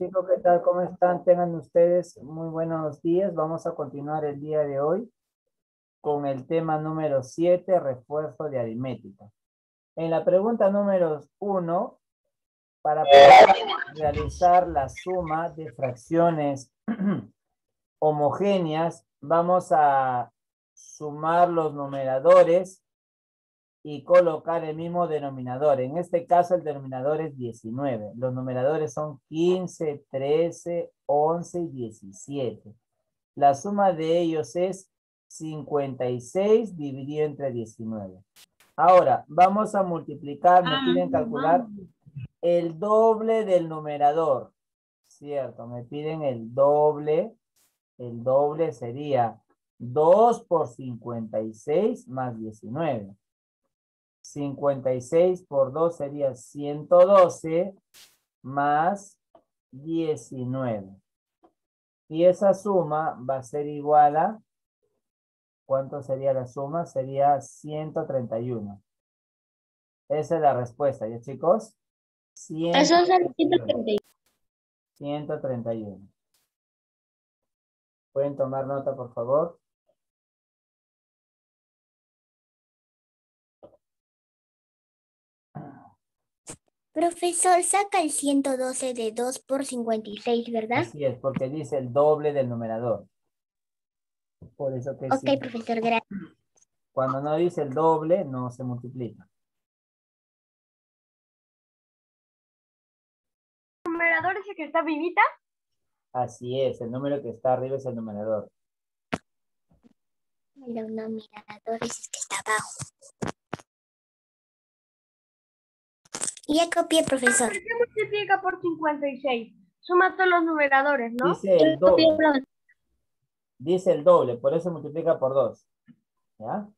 Chicos, ¿qué tal? ¿Cómo están? Tengan ustedes muy buenos días. Vamos a continuar el día de hoy con el tema número 7, refuerzo de aritmética. En la pregunta número 1, para poder realizar la suma de fracciones homogéneas, vamos a sumar los numeradores y colocar el mismo denominador. En este caso el denominador es 19. Los numeradores son 15, 13, 11 y 17. La suma de ellos es 56 dividido entre 19. Ahora, vamos a multiplicar, me piden ah, calcular el doble del numerador. Cierto, me piden el doble. El doble sería 2 por 56 más 19. 56 por 2 sería 112 más 19. Y esa suma va a ser igual a, ¿cuánto sería la suma? Sería 131. Esa es la respuesta, ¿ya chicos? 131. Eso es el 131. 131. ¿Pueden tomar nota, por favor? Profesor, saca el 112 de 2 por 56, ¿verdad? Así es, porque dice el doble del numerador. Por eso que Ok, profesor, gracias. Cuando no dice el doble, no se multiplica. ¿El numerador es el que está vivita? Así es, el número que está arriba es el numerador. El numerador es el que está abajo. Ya copié, profesor. ¿Qué multiplica por 56? Suma todos los numeradores, ¿no? Dice el doble. Dice el doble, por eso multiplica por 2. ¿Ya?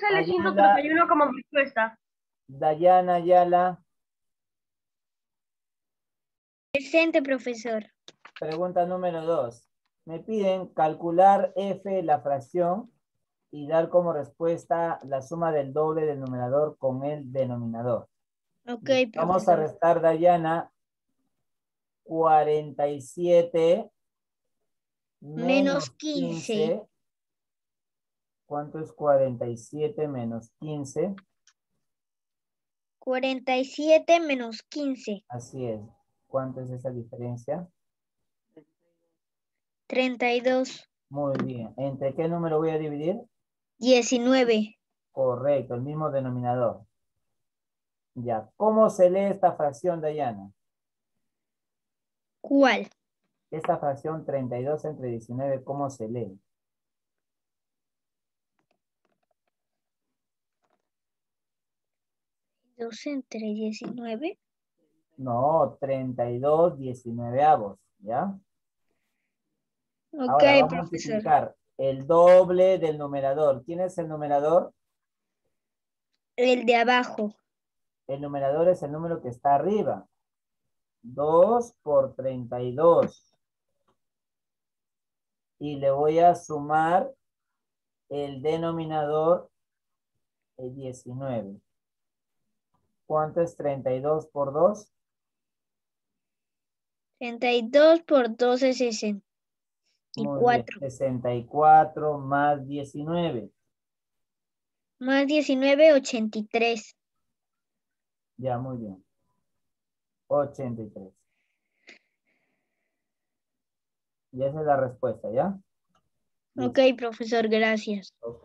Sale 131 como respuesta. Dayana Ayala. Presente, profesor. Pregunta número 2. Me piden calcular f, la fracción, y dar como respuesta la suma del doble del numerador con el denominador. Ok, Vamos a restar, Dayana, 47 menos 15. ¿Cuánto es 47 menos 15? 47 menos 15. Así es. ¿Cuánto es esa diferencia? 32. Muy bien. ¿Entre qué número voy a dividir? 19. Correcto, el mismo denominador. Ya, ¿cómo se lee esta fracción, Dayana? ¿Cuál? Esta fracción 32 entre 19, ¿cómo se lee? ¿2 entre 19? No, 32 19 avos, ¿ya? Ok, Ahora vamos profesor el doble del numerador. ¿Quién es el numerador? El de abajo. El numerador es el número que está arriba. 2 por 32. Y le voy a sumar el denominador el 19. ¿Cuánto es 32 por 2? 32 por 2 es 60. 64 más 19. Más 19, 83. Ya, muy bien. 83. Y esa es la respuesta, ¿ya? Ok, profesor, gracias. Ok.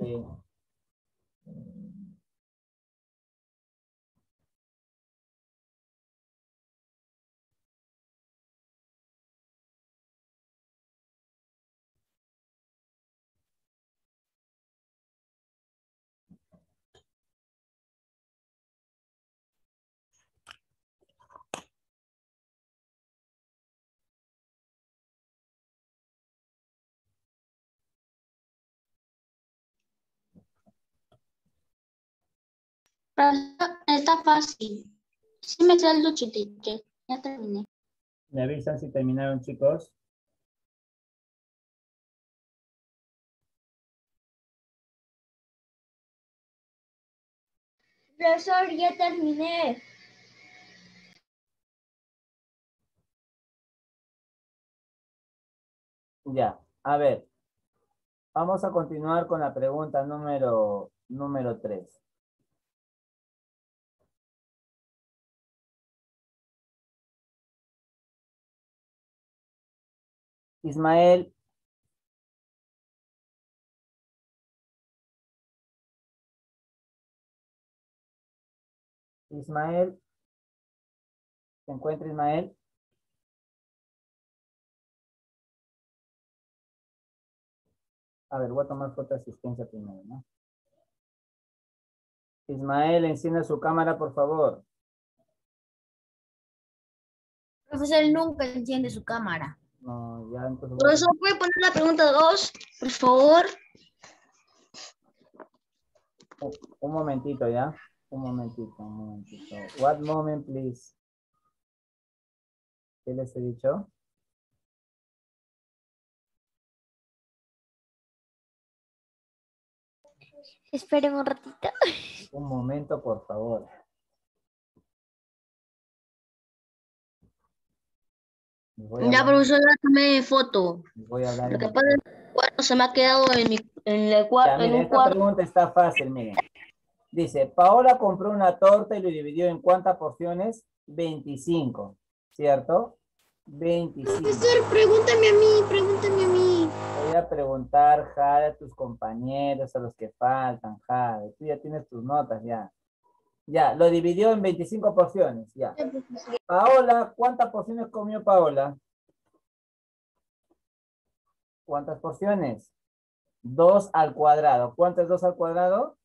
Está fácil. Sí me sale el. Ya terminé. ¿Me avisan si terminaron, chicos? Profesor, ya terminé. Ya, a ver. Vamos a continuar con la pregunta número, número 3. Ismael. Ismael. ¿Se encuentra Ismael? A ver, voy a tomar foto de asistencia primero, ¿no? Ismael, encienda su cámara, por favor. Profesor, nunca enciende su cámara. No, ya entonces. voy a- Profesor, ¿puede poner la pregunta 2, por favor? Un momentito, ¿ya? Un momentito, un momentito. What moment, please? ¿Qué les he dicho? Esperen un ratito. Un momento, por favor. Ya, hablar- profesor, ya tomé foto. les voy a hablar Lo que pasa es que se me ha quedado en, mi, en, el Ya, cuarto, en un esta cuadro. pregunta está fácil, miren. Dice, Paola compró una torta y lo dividió en cuántas porciones? 25, ¿cierto? 25. pregúntame a mí, pregúntame a mí. Voy a preguntar, Jade, a tus compañeros, a los que faltan, Jade. Tú ya tienes tus notas, ya. Ya, lo dividió en 25 porciones, ya. Paola, ¿cuántas porciones comió Paola? ¿Cuántas porciones? Dos al cuadrado. ¿Cuánto es dos al cuadrado?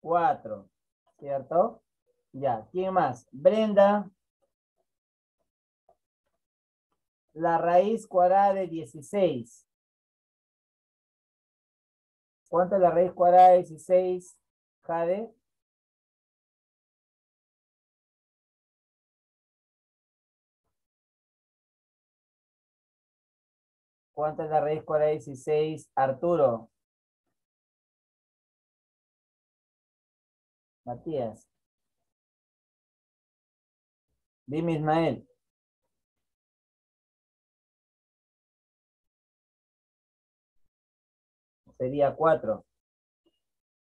Cuatro, ¿cierto? Ya, ¿quién más? Brenda. La raíz cuadrada de 16. ¿Cuánto es la raíz cuadrada de 16, Jade? ¿Cuánto es la raíz cuadrada de 16, Arturo? Matías. Dime, Ismael. Sería 4.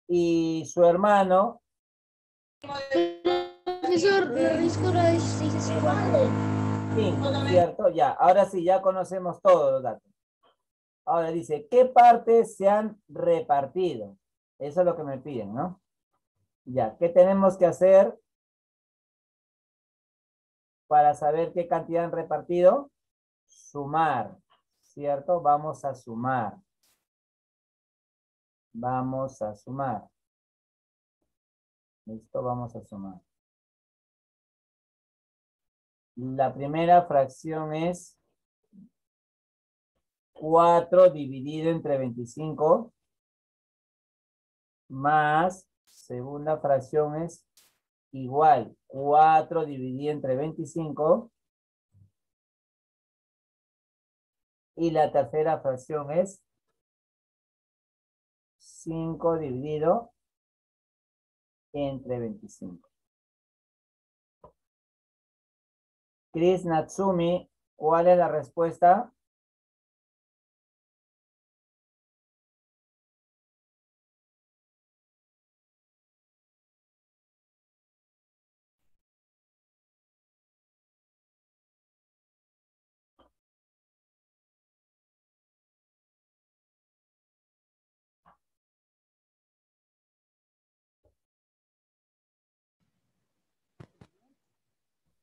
Y su hermano, Profesor, la raíz cuadrada de 16 es 4. 5, ¿cierto? Ya, ahora sí, ya conocemos todos los datos. Ahora dice, ¿qué partes se han repartido? Eso es lo que me piden, ¿no? Ya, ¿qué tenemos que hacer para saber qué cantidad han repartido? Sumar, ¿cierto? Vamos a sumar. Vamos a sumar. Listo, vamos a sumar. La primera fracción es 4 dividido entre 25 más segunda fracción es igual 4 dividido entre 25 y la tercera fracción es 5 dividido entre 25. Chris Natsumi, ¿cuál es la respuesta?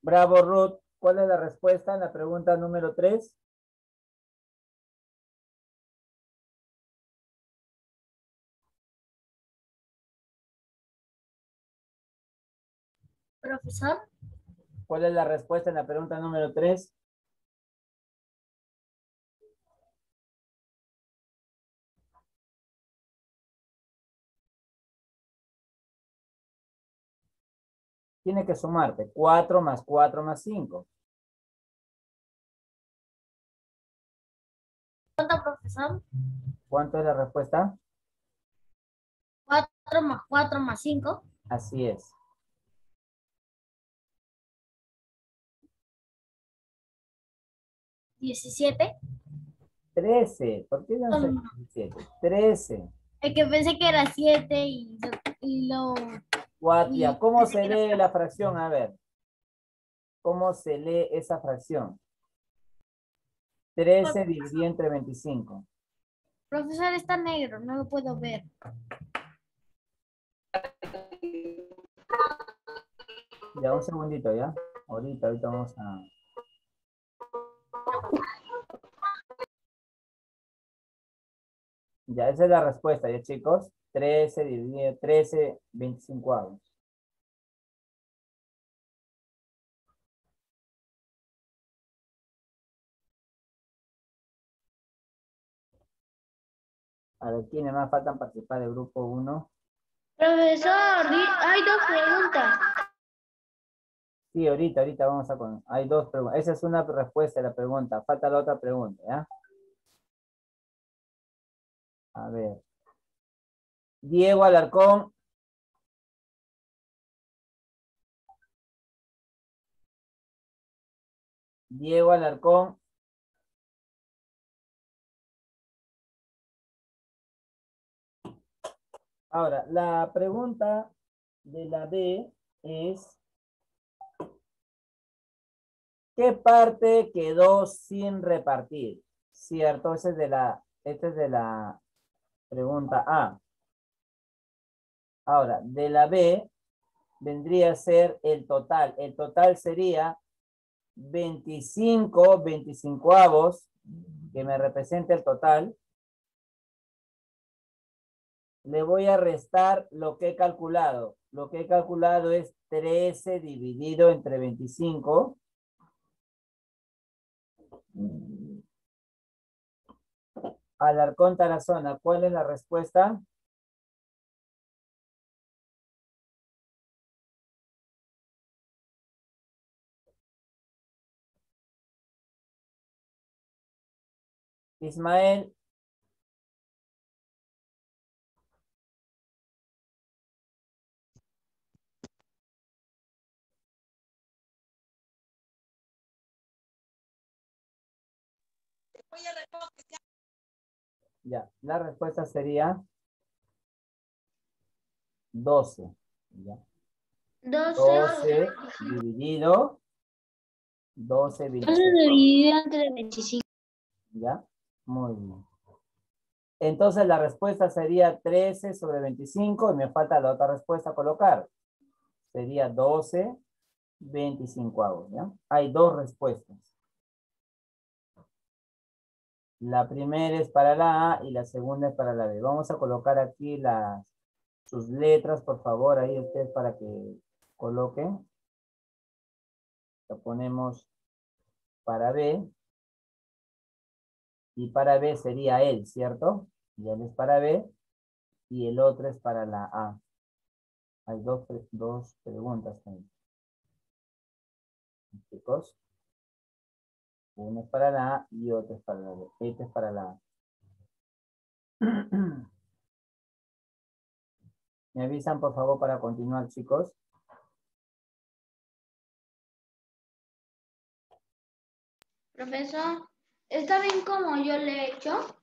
Bravo, Ruth. ¿Cuál es la respuesta en la pregunta número 3? Profesor, ¿Cuál es la respuesta en la pregunta número 3? Tiene que sumarte 4 más 4 más 5. ¿cuánto, profesor? ¿Cuánto es la respuesta? 4 más 4 más 5. Así es. 17. 13. ¿Por qué no sé 17? 13. Es que pensé que era 7 y, y lo... Guatia, Y- ¿cómo se lee la fracción? A ver. ¿Cómo se lee esa fracción? 13 dividido entre 25. Profesor está negro, no lo puedo ver. Ya, un segundito, ¿ya? Ahorita, ahorita vamos a... Ya, esa es la respuesta, ¿ya, chicos? 13 dividido, 13, 25 avos. A ver, ¿quiénes más faltan participar del grupo 1? Profesor, hay dos preguntas. Sí, ahorita, ahorita vamos a con. Hay dos preguntas. Esa es una respuesta a la pregunta. Falta la otra pregunta, ¿ya? A ver. Diego Alarcón. Diego Alarcón. Ahora, la pregunta de la B es. ¿Qué parte quedó sin repartir? Cierto, ese es de la, este es de la pregunta A. Ahora, de la B vendría a ser el total. El total sería 25, 25 avos, que me representa el total. Le voy a restar lo que he calculado. Lo que he calculado es 13 dividido entre 25. Alarcón Tarazona, ¿cuál es la respuesta? Ismael. Ya, la respuesta sería 12. Ya. 12. 12 dividido 12 dividido. dividido entre 25. ¿Ya? Muy bien. Entonces la respuesta sería 13 sobre 25 y me falta la otra respuesta a colocar. Sería 12, 25 avos. Hay dos respuestas. La primera es para la A y la segunda es para la B. Vamos a colocar aquí las, sus letras, por favor, ahí ustedes para que coloquen. Lo ponemos para B. Y para B sería él, ¿cierto? Y él es para B. Y el otro es para la A. Hay dos, dos preguntas ahí. Chicos. Uno es para la A y otro es para la B. Este es para la A. Me avisan, por favor, para continuar, chicos. Profesor, ¿está bien como yo le he hecho?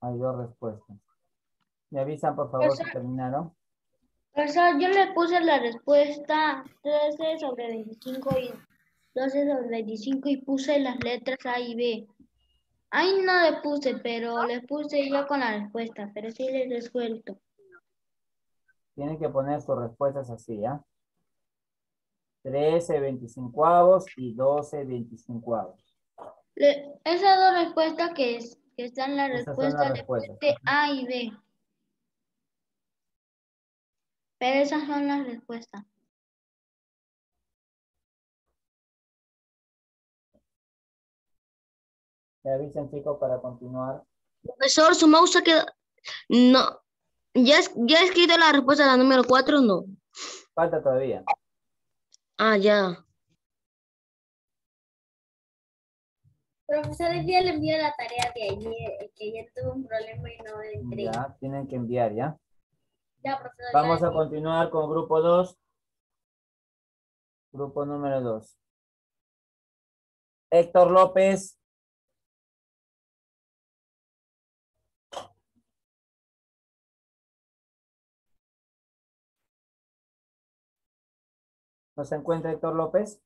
Hay dos respuestas. Me avisan, por favor, si terminaron. Profesor, yo le puse la respuesta 13 sobre 25 y 12 sobre 25 y puse las letras A y B. Ahí no le puse, pero le puse yo con la respuesta, pero sí le he resuelto. Tienen que poner sus respuestas así, ¿ya? 13 25 avos y 12 25 avos. Le- esas dos respuestas que, es- que están en la Esas son respuesta las le respuestas. A y B. Pero esas son las respuestas. Me avisan, chicos, para continuar. Profesor, su mouse ha quedado... No. ¿Ya, es- ¿Ya he escrito la respuesta a la número 4 o no? Falta todavía. Ah, ya. Profesor, día le envió la tarea de ayer, que ayer tuvo un problema y no entré. Ya, Ya, tienen que enviar, ¿ya? profesor. Vamos ya a continuar con grupo 2. Grupo número 2. Héctor López. ¿No se encuentra Héctor López?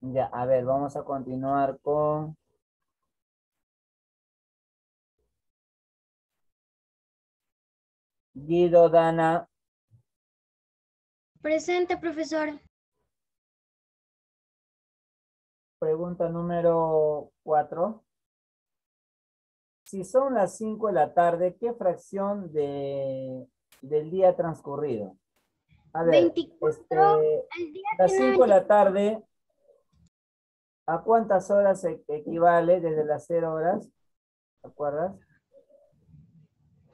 Ya, a ver, vamos a continuar con... Guido Dana. Presente, profesor. Pregunta número cuatro. Si son las cinco de la tarde, ¿qué fracción de, del día transcurrido? A ver, 24. este, El día las tiene 5 de la tarde, ¿a cuántas horas e- equivale desde las 0 horas? ¿Te acuerdas?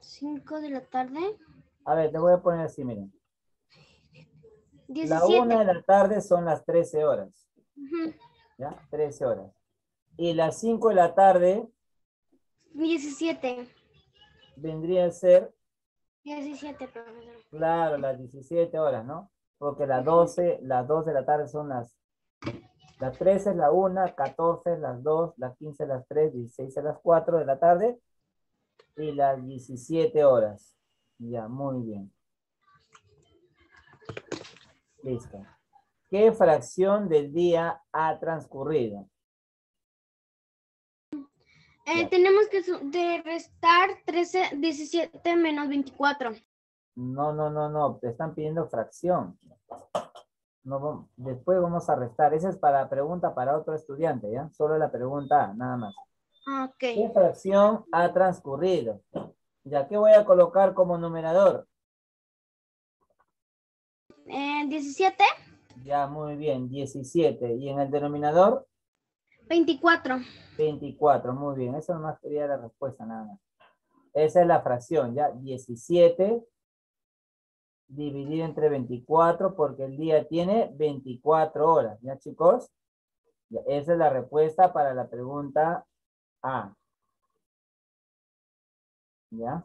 5 de la tarde. A ver, te voy a poner así, miren. La 17. 1 de la tarde son las 13 horas, Ujú. ¿ya? 13 horas. Y las 5 de la tarde 17. vendría a ser 17, profesor. Claro, las 17 horas, ¿no? Porque las 12, las 2 de la tarde son las, las 13 es la 1, 14 es las 2, las 15 es las 3, 16 es las 4 de la tarde y las 17 horas. Ya, muy bien. Listo. ¿Qué fracción del día ha transcurrido? Eh, tenemos que de restar 13, 17 menos 24. No, no, no, no, te están pidiendo fracción. No, después vamos a restar. Esa es para pregunta para otro estudiante, ¿ya? Solo la pregunta A, nada más. Ah, Ok. ¿Qué fracción ha transcurrido? Ya, ¿qué voy a colocar como numerador? Eh, 17, Ya, muy bien, 17. ¿Y en el denominador? 24. 24, muy bien. Eso nomás quería la respuesta, nada más. Esa es la fracción, ¿ya? 17 dividido entre 24 porque el día tiene 24 horas, ¿ya chicos? Esa es la respuesta para la pregunta A. ¿Ya?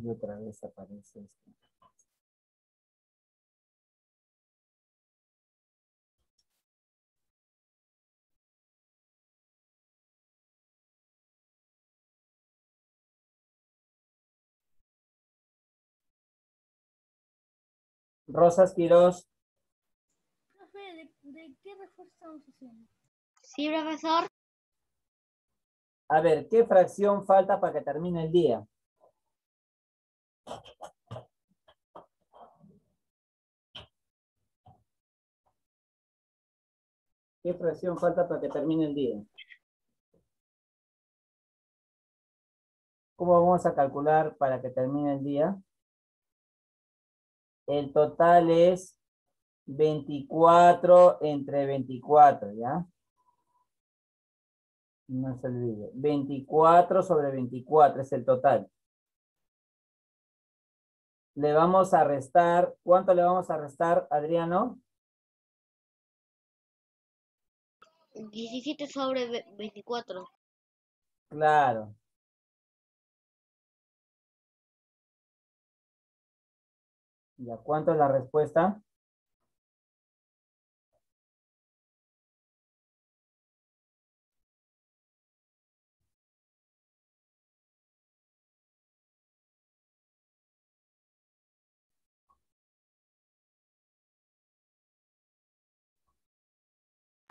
Ay, otra vez aparece esto. Rosas Quirós, ¿De, qué refuerzo estamos haciendo? Sí, profesor. a ver, ¿qué fracción falta para que termine el día? ¿Qué fracción falta para que termine el día? ¿Cómo vamos a calcular para que termine el día? El total es 24 entre 24, ¿ya? No se olvide. 24 sobre 24 es el total. Le vamos a restar, ¿cuánto le vamos a restar, Adriano? 17 sobre ve- 24. Claro. ¿Ya cuánto es la respuesta?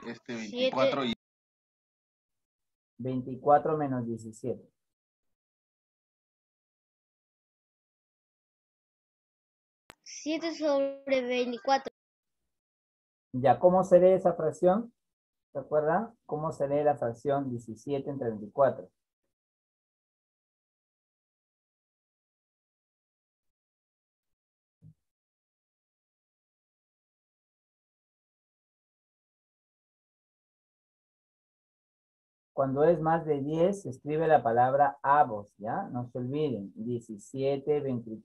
Este Siete. 24 y 24 menos 17. Siete sobre 24. Ya, ¿cómo se lee esa fracción? ¿Se acuerda? ¿Cómo se lee la fracción 17 entre 24? Cuando es más de 10, se escribe la palabra avos, ¿ya? No se olviden. 17, 20,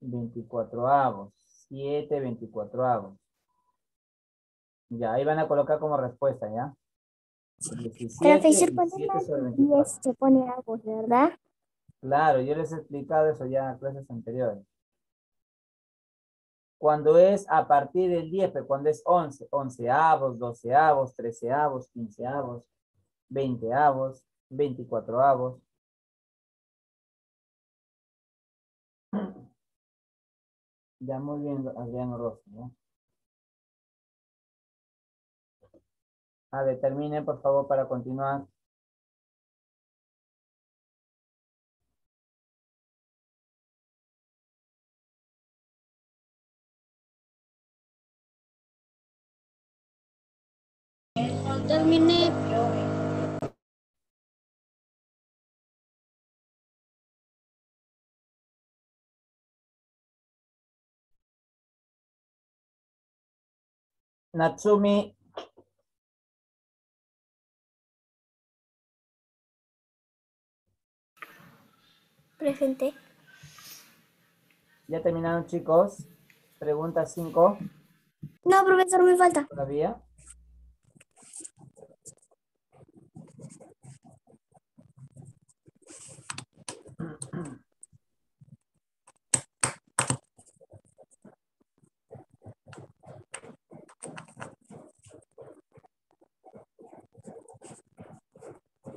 24 avos. 7, 24 avos. Ya, ahí van a colocar como respuesta, ¿ya? 17, Profesor, pone 17 más sobre de 24. 10 se pone algo, ¿verdad? Claro, yo les he explicado eso ya en clases anteriores. Cuando es a partir del 10, pero cuando es 11, 11 avos, 12 avos, 13 avos, 15 avos, 20 avos, 24 avos. Ya muy bien, Adriano Rosa, ¿no? A ver, terminen por favor para continuar. Natsumi, Presente. ¿ya terminaron chicos? Pregunta 5 No, profesor, me falta. todavía.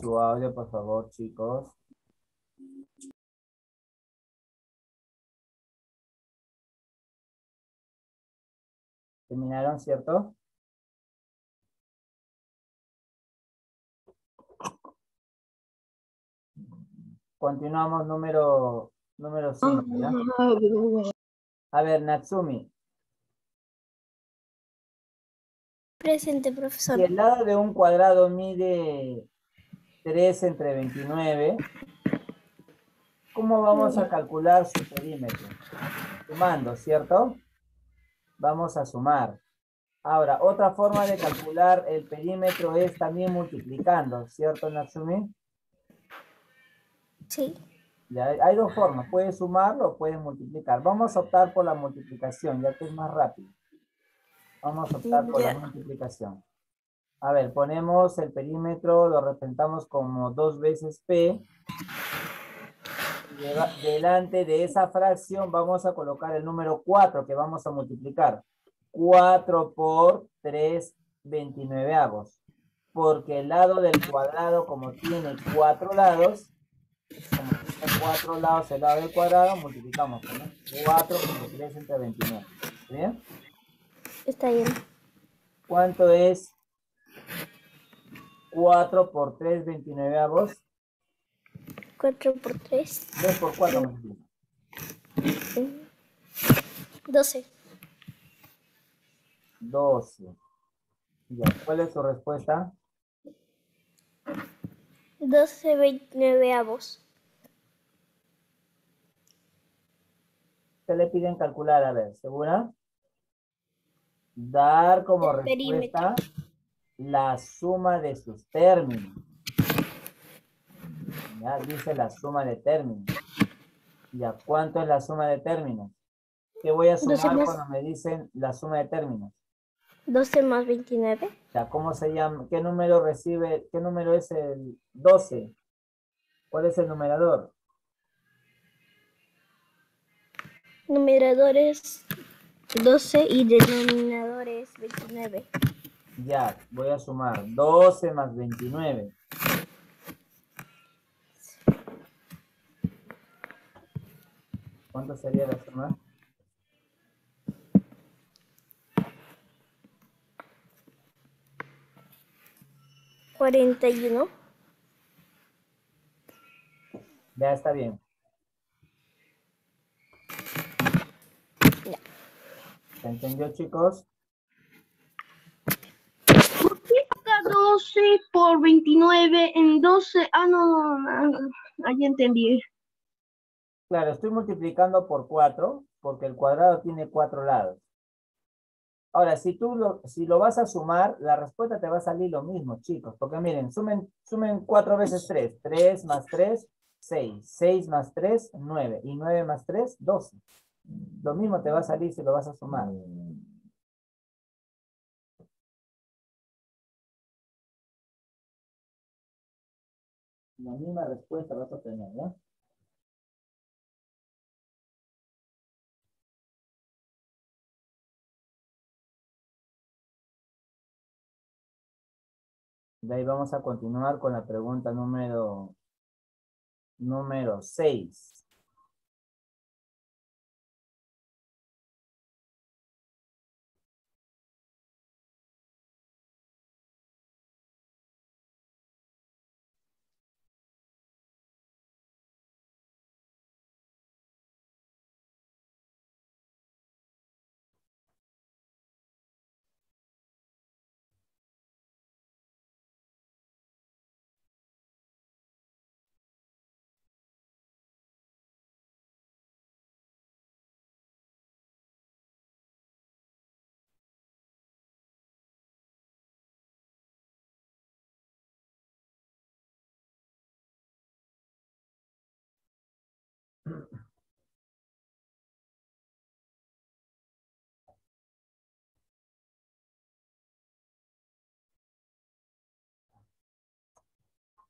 su audio, por favor, chicos. ¿Terminaron, cierto? Continuamos número número 5, ¿ya? A ver, Natsumi, Presente, si profesor. el lado de un cuadrado mide 3 entre 29, ¿cómo vamos a calcular su perímetro? Sumando, ¿cierto? Vamos a sumar. Ahora, otra forma de calcular el perímetro es también multiplicando, ¿cierto, Natsumi? Sí. Ya hay- dos formas, puedes sumarlo o puedes multiplicar. Vamos a optar por la multiplicación, ya que es más rápido. Vamos a optar por la multiplicación. A ver, ponemos el perímetro, lo representamos como dos veces P. Delante de esa fracción vamos a colocar el número 4 que vamos a multiplicar. 4 por 3 29 avos. Porque el lado del cuadrado, como tiene cuatro lados, como tiene cuatro lados el lado del cuadrado, multiplicamos ¿no? 4 por 3 entre 29. ¿Bien? Está bien. ¿Cuánto es 4 por 3, 29 avos? 4 por 3. 2 por 4 multiplica. 12. 12. Ya, ¿cuál es su respuesta? 12 29 avos. ¿Qué le piden calcular? A ver, ¿segura? Dar como El perímetro. La suma de sus términos. Ya dice la suma de términos. Ya, ¿cuánto es la suma de términos? ¿Qué voy a sumar más- cuando me dicen la suma de términos? 12 más 29. Ya, ¿cómo se llama? ¿Qué número recibe? ¿Qué número es el 12? ¿Cuál es el numerador? Numeradores 12 y denominadores 29. Ya, voy a sumar 12 más 29. ¿Cuánto sería la suma? 41. Ya está bien. ¿Se entendió, chicos? 12 por 29 en 12. Ah, no, no, no, ah, ya entendí. Claro, estoy multiplicando por 4 porque el cuadrado tiene cuatro lados. Ahora, si tú lo, si lo vas a sumar, la respuesta te va a salir lo mismo, chicos. Porque miren, sumen, sumen 4 veces 3. 3 más 3, 6. 6 más 3, 9. Y 9 más 3, 12. Lo mismo te va a salir si lo vas a sumar. La misma respuesta vas a tener, ¿ya? De ahí vamos a continuar con la pregunta número, número 6.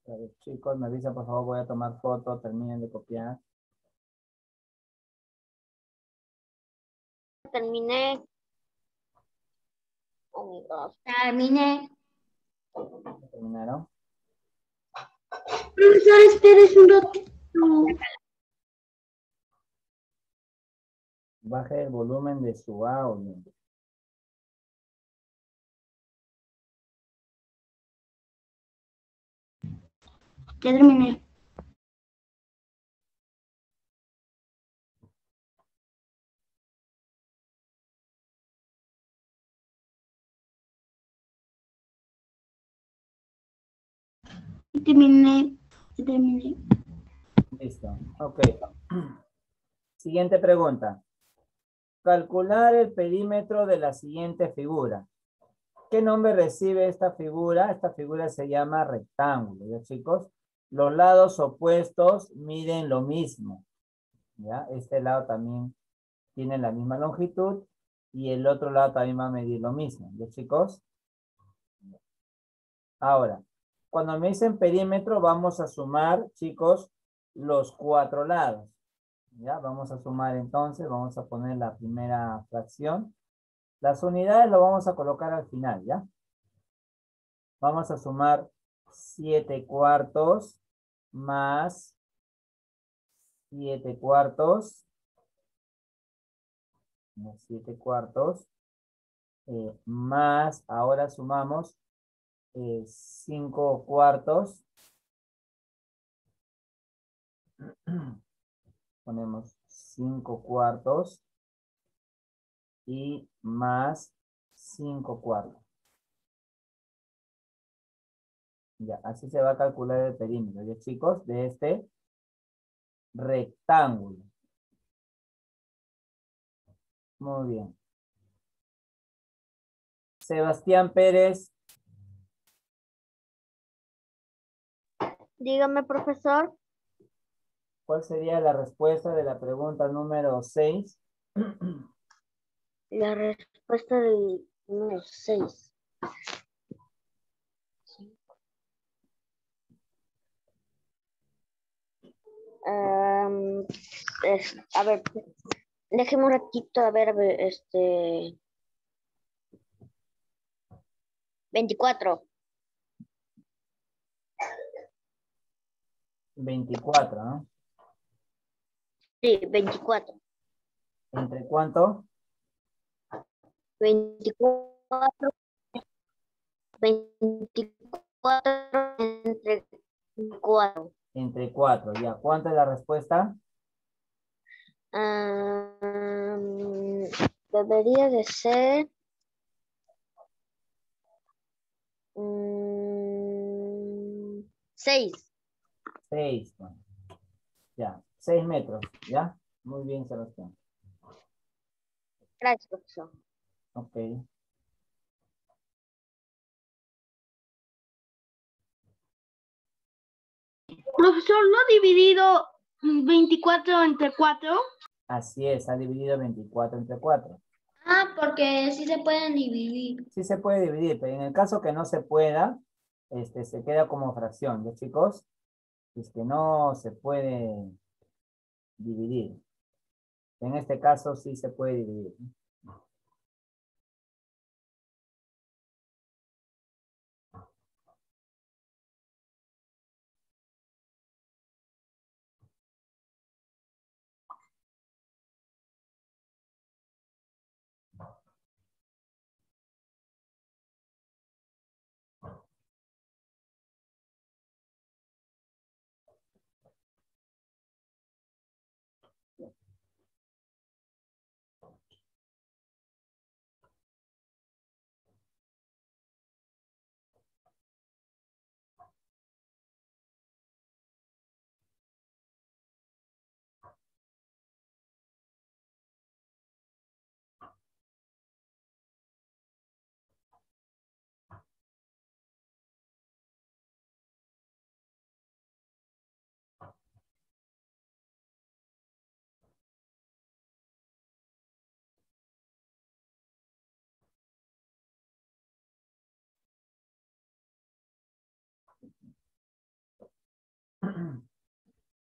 A ver, chicos, me avisan, por favor, voy a tomar foto, terminen de copiar. Terminé. Oh. Terminé. ¿Ya ¿Terminaron? Profesor, esperes un ratito. Baje el volumen de su audio. Ya terminé. Terminé. Terminé. Listo, ok. Siguiente pregunta. Calcular el perímetro de la siguiente figura. ¿Qué nombre recibe esta figura? Esta figura se llama rectángulo, ¿ya chicos? Los lados opuestos miden lo mismo, ¿ya? Este lado también tiene la misma longitud y el otro lado también va a medir lo mismo, ¿ya chicos? Ahora, cuando me dicen perímetro vamos a sumar, chicos, los cuatro lados. ¿Ya? Vamos a sumar entonces, vamos a poner la primera fracción. Las unidades lo vamos a colocar al final, ¿ya? Vamos a sumar 7 cuartos más 7 cuartos. 7 cuartos. eh, más, ahora sumamos 5 cuartos. Ponemos 5 cuartos y más 5 cuartos. Ya, así se va a calcular el perímetro, ¿ya chicos? De este rectángulo. Muy bien. Sebastián Pérez, Dígame, profesor. ¿cuál sería la respuesta de la pregunta número 6? La respuesta del número 6. A ver, déjeme un ratito, a ver, a ver, este... 24. 24, ¿no? Sí, 24. ¿Entre cuánto? 24. 24 24 entre 4. Entre 4. ¿Ya cuánto es la respuesta? debería de ser 6. 6. Ya, 6 metros. ¿Ya? Muy bien, Sebastián. Gracias, profesor. Ok. Profesor, ¿no ha dividido 24 entre 4? Así es, ha dividido 24 entre 4. Ah, porque sí se pueden dividir. Sí se puede dividir, pero en el caso que no se pueda, este, se queda como fracción, ¿ya chicos? Es que no se puede dividir. En este caso sí se puede dividir.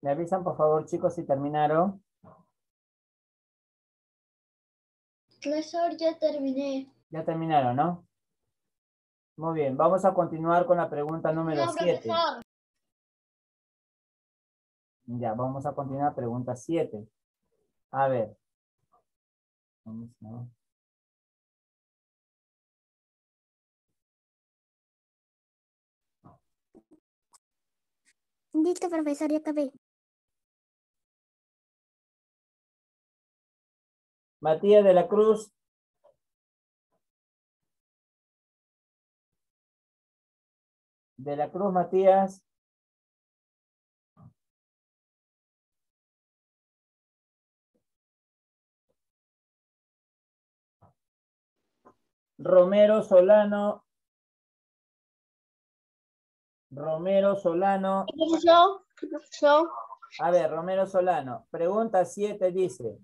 ¿Me avisan, por favor, chicos, si terminaron? Profesor, ya terminé. Ya terminaron, ¿no? Muy bien, vamos a continuar con la pregunta número 7. Ya, vamos a continuar pregunta 7. A ver. Vamos a... Listo, profesor, ya acabé. Matías de la Cruz. De la Cruz, Matías. Romero Solano. Romero Solano. Profesor, profesor. A ver, Romero Solano. Pregunta 7 dice.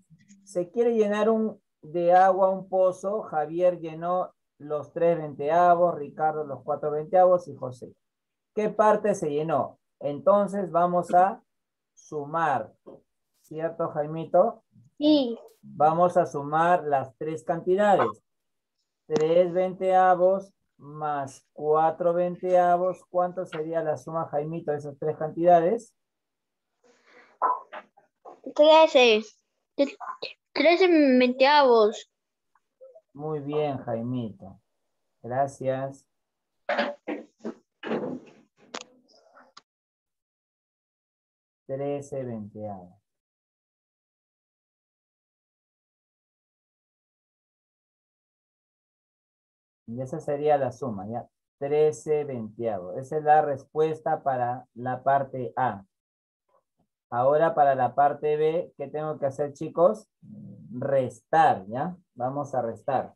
Se quiere llenar un, de agua un pozo. Javier llenó los tres veinteavos, Ricardo los cuatro veinteavos y José. ¿Qué parte se llenó? Entonces vamos a sumar. ¿Cierto, Jaimito? Sí. Vamos a sumar las tres cantidades. Tres veinteavos más cuatro veinteavos. ¿Cuánto sería la suma, Jaimito, de esas tres cantidades? Trece. Trece veinteavos. Muy bien, Jaimito. Gracias. Trece veinteavos. Y esa sería la suma, ¿ya? 13 veinteavos. Esa es la respuesta para la parte A. Ahora para la parte B, ¿qué tengo que hacer, chicos? Restar, ¿ya? Vamos a restar.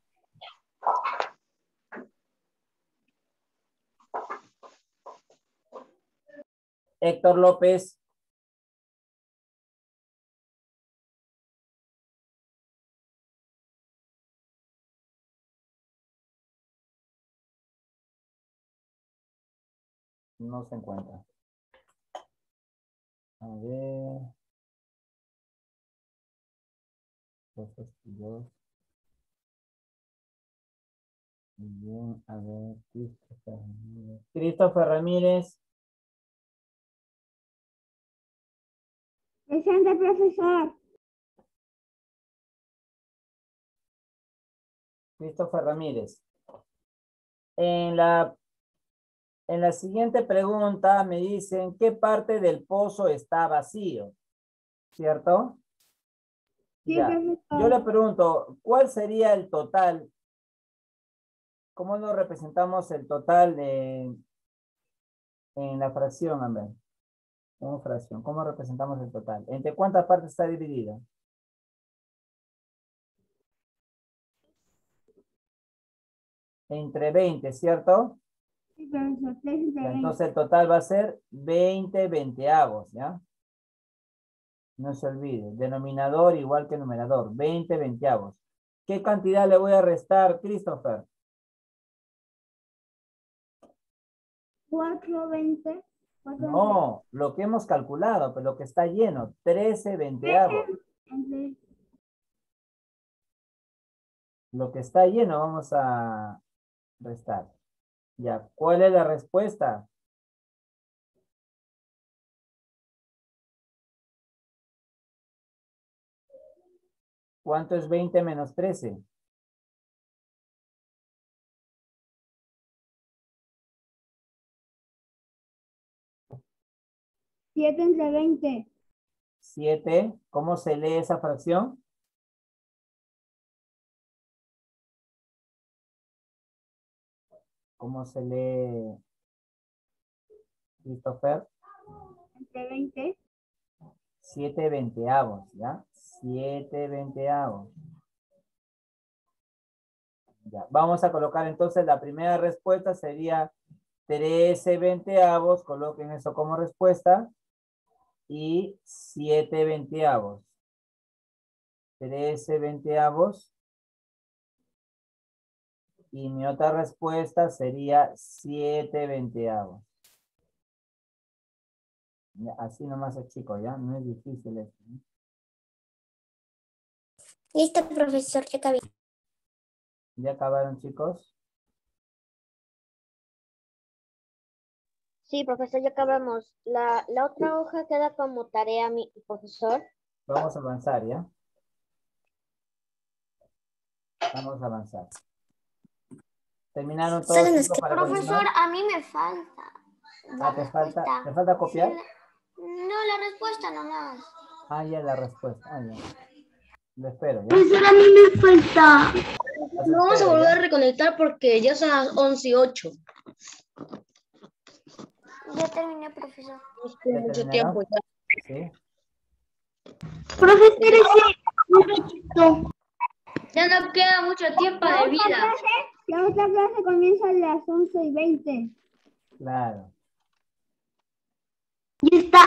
Héctor López. No se encuentra. A ver. Dos, bien, a ver, Christopher Ramírez. Christopher Ramírez. Presente, profesor. Christopher Ramírez. En la En la siguiente pregunta me dicen, ¿qué parte del pozo está vacío? ¿Cierto? Sí, Ya. Yo le pregunto, ¿cuál sería el total? ¿Cómo nos representamos el total de, en la fracción, Amber? En fracción, ¿cómo representamos el total? ¿Entre cuántas partes está dividida? Entre 20, ¿cierto? Entonces el total va a ser 20 veinteavos, ¿ya? No se olvide, denominador igual que numerador, 20 veinteavos. ¿Qué cantidad le voy a restar, Christopher? Cuatro, veinte. cuatro, No, lo que hemos calculado, pero lo que está lleno, 13 veinteavos. Lo que está lleno vamos a restar. Ya, ¿cuál es la respuesta? ¿Cuánto es 20 menos 13? Siete entre veinte. 7. ¿Cómo se lee esa fracción? ¿Cómo se lee, Christopher? Entre veinte. 7 veinteavos, ¿ya? 7 veinteavos. Ya, vamos a colocar entonces la primera respuesta sería 13 veinteavos, coloquen eso como respuesta, y 7 veinteavos. 13 veinteavos. Y mi otra respuesta sería 7 veinteavos. Así nomás es chico, ¿ya? No es difícil esto. Listo, profesor, ya acabé. ¿Ya acabaron, chicos? Sí, profesor, ya acabamos. La, la otra hoja queda como tarea, mi profesor. Vamos a avanzar, ¿ya? Vamos a avanzar. ¿Terminaron todos, para continuar? a mí me falta. Ah, ¿te falta, ¿te falta copiar? No, la respuesta nomás. Ah, ya la respuesta. Ah, ya. Lo espero, ¿ya? Profesor, a mí me falta. Nos vamos a volver ¿ya? a reconectar porque ya son las 11 y 8. Ya terminé, profesor. ¿Ya mucho tiempo ya. Sí. Profesor. Ya no queda mucho tiempo de vida. La otra clase comienza a las once y veinte. Claro. Ya está.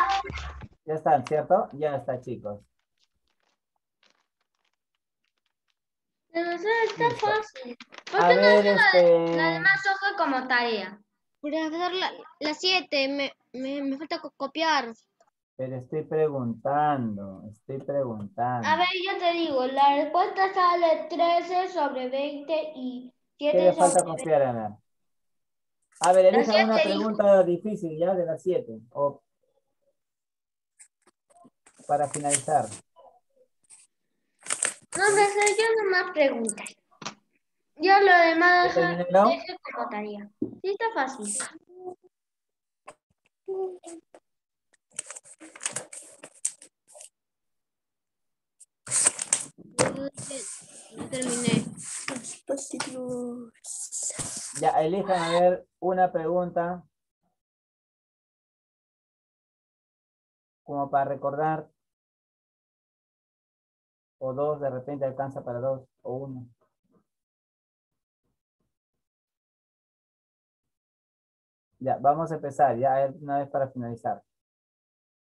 Ya están, ¿cierto? Ya está, chicos. Está Listo. fácil. ¿Por A qué no ver, este... la demás hoja como tarea? Profesor, la, la siete, me, me, me falta co- copiar. Pero estoy preguntando, estoy preguntando. A ver, yo te digo, la respuesta sale 13 sobre 20 y ¿Qué 7 le falta sobre 20. copiar, a ver? A ver, La elija una pregunta difícil ya de las siete. O para finalizar. No, profesor, yo nomás preguntas. Yo lo demás ¿Ya dejo como tarea. Sí, está fácil. Terminé. Ya, elijan a ver una pregunta. Como para recordar. O dos, de repente alcanza para dos, o uno. Ya, vamos a empezar, ya, ver, una vez para finalizar.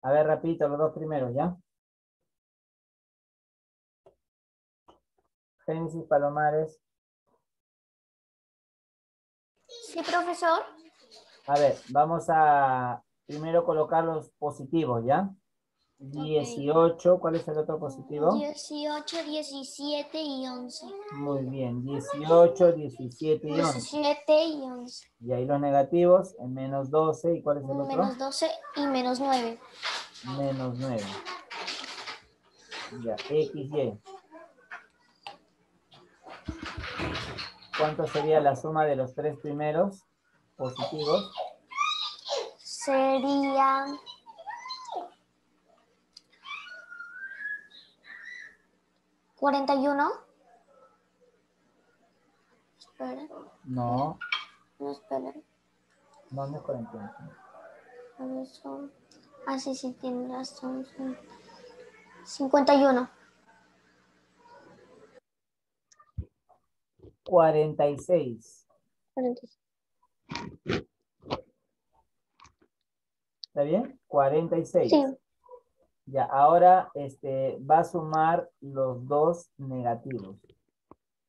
A ver, rapidito, los dos primeros, ¿ya? Génesis Palomares. Sí, profesor. A ver, vamos a primero colocar los positivos, ¿ya? 18, ¿cuál es el otro positivo? 18, 17 y 11. Muy bien, 18, 17 y 11. 17 y 11. Y ahí los negativos, en menos 12, ¿y cuál es el otro? Menos 12 y menos 9. Menos 9. Ya, X, Y. ¿Cuánto sería la suma de los tres primeros positivos? sería cuarenta y uno. Espera, No, no espera. no, no es 41. A ver, son- Ah, sí, sí, tiene razón. son 51. 46. 46. ¿Está bien? 46. Sí. Ya, ahora este, va a sumar los dos negativos.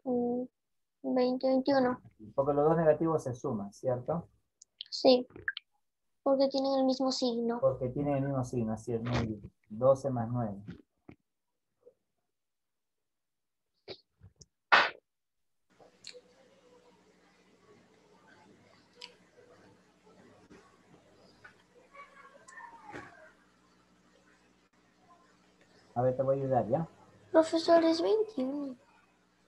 Mm, 20, 21. Porque los dos negativos se suman, ¿cierto? Sí. Porque tienen el mismo signo. Porque tienen el mismo signo, así es, muy bien. 12 más 9. A ver, te voy a ayudar, ¿ya? Profesor, es 21.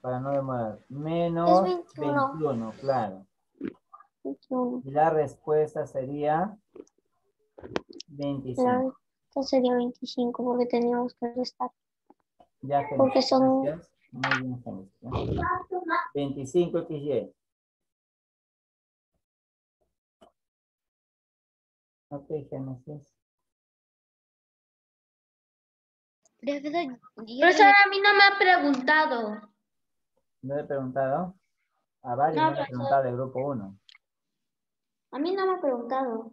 Para no demorar. Menos 21. 21, claro. 21. Y la respuesta sería 25. La esta sería 25 porque teníamos que restar. Ya, Porque Génesis, son- gracias. Muy bien, Génesis, ¿ya? 25 XY. Ok, Génesis. Profesor, Profesor, a mí no me ha preguntado. ¿No le he preguntado? A varios No, he profesor. preguntado del grupo 1. a mí no me ha preguntado.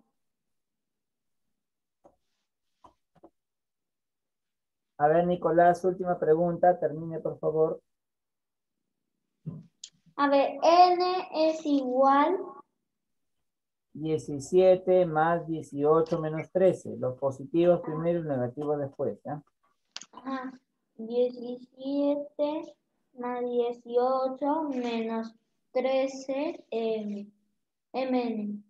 A ver, Nicolás, última pregunta. Termine, por favor. A ver, n es igual 17 más 18 menos 13. Los positivos primero y los negativos después. ¿ya? A 17 más 18 menos 13 m. n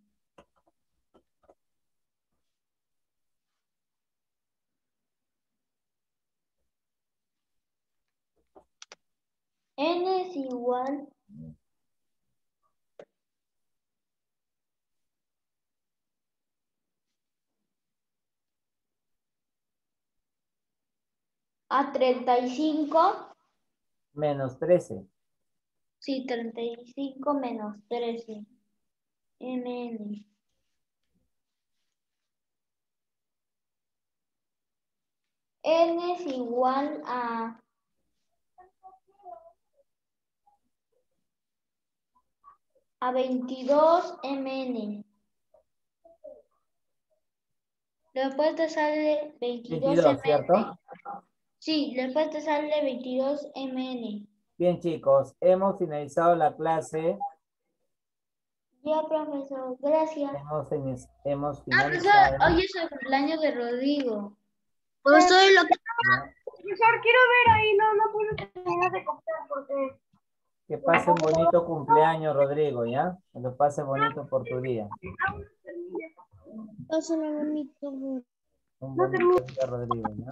es igual a 35, Menos 13. sí, 35 menos 13, mn. n es igual a a 22 mn. Después te sale 22, 22, mn. ¿cierto? Sí, después te sale 22 mn. Bien, chicos. Hemos finalizado la clase. Ya, profesor, gracias. Hemos, hemos Ah, profesor, finalizado. hoy es el cumpleaños de Rodrigo. Profesor, lo que. Profesor, quiero ver ahí. No, no pude terminar de copiar porque... Que pase un bonito cumpleaños, Rodrigo, ¿ya? Que lo pase bonito por tu día. Pásalo bonito. Un bonito día, Rodrigo, ¿ya?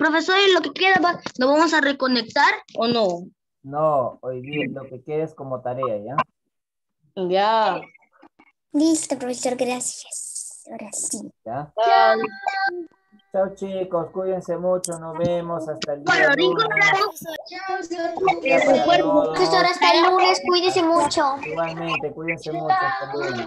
Profesor, ¿y lo que queda va- lo vamos a reconectar o no? No, hoy día lo que quieres como tarea, ¿ya? Ya. Listo, profesor, gracias. Ahora sí. ¿Ya? Chao chicos, cuídense mucho, nos vemos hasta el día lunes. Profesor, hasta el lunes, cuídese mucho. Igualmente, cuídense mucho hasta el lunes.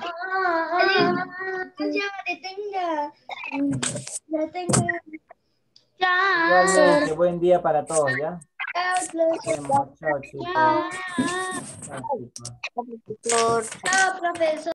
Igualmente, buen día para todos, ¿ya? Chao, chicos. Chao, profesor.